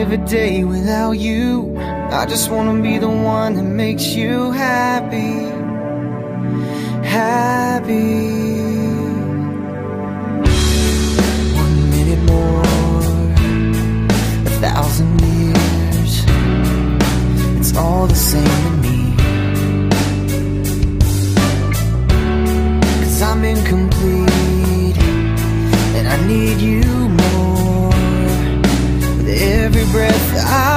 live a day without you. I just wanna be the one that makes you happy. Happy. One minute more. A thousand years. It's all the same to me. Cause I'm incomplete. I